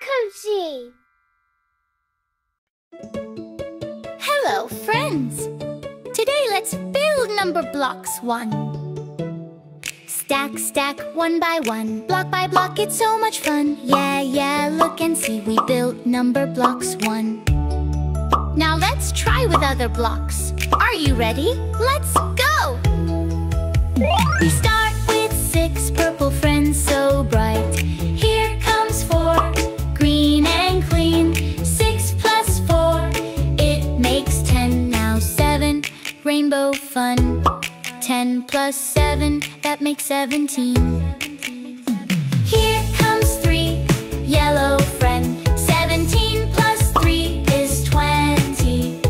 Cocosi. Hello, friends. Today let's build number blocks 1. Stack, stack, one by one, block by block, it's so much fun. Yeah, yeah, look and see, we built Numberblocks 1. Now let's try with other blocks. Are you ready? Let's go! We start with six Rainbow fun. 10 plus 7, that makes 17 Here comes 3, yellow friend. 17 plus 3 is 20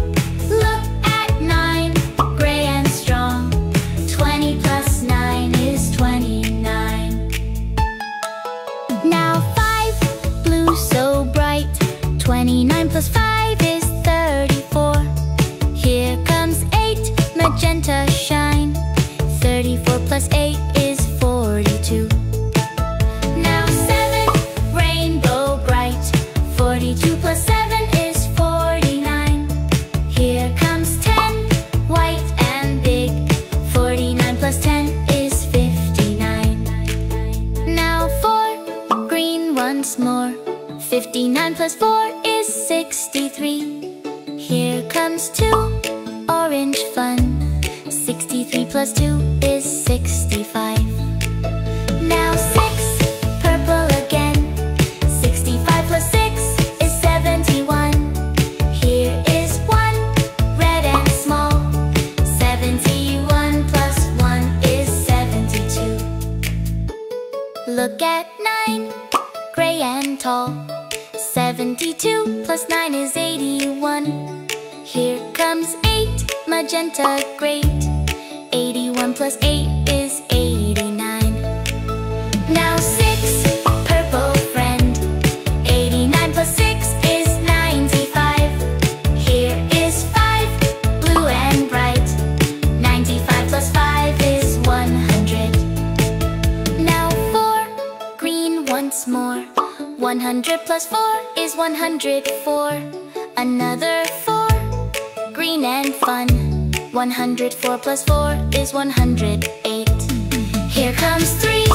Look at 9, gray and strong. 20 plus 9 is 29 Now 5, blue so bright. 29 plus 5 shine. Thirty-four plus eight is forty-two. Now seven, rainbow bright. Forty-two plus seven is forty-nine. Here comes ten, white and big. Forty-nine plus ten is fifty-nine. Now four, green once more. Fifty-nine plus four is sixty-three. Here comes two, orange fun. Sixty-three plus two is sixty-five. Now six, purple again. Sixty-five plus six is seventy-one. Here is one, red and small. Seventy-one plus one is seventy-two. Look at nine, gray and tall. Seventy-two plus nine is eighty-one. Here comes eight, magenta great. Plus eight is eighty-nine. Now six, purple friend. Eighty-nine plus six is ninety-five. Here is five, blue and bright. Ninety-five plus five is one hundred. Now four, green once more. One hundred plus four is one hundred four. Another four, green and fun. 104 plus 4 is 108 Here comes 3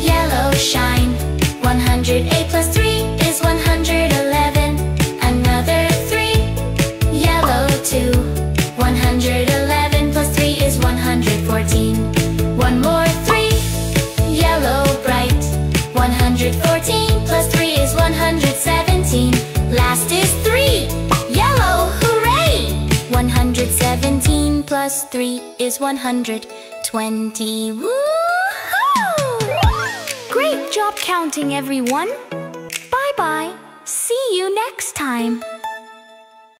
Yellow shine. 108 plus three is one hundred twenty. Woohoo! Great job counting, everyone. Bye bye. See you next time.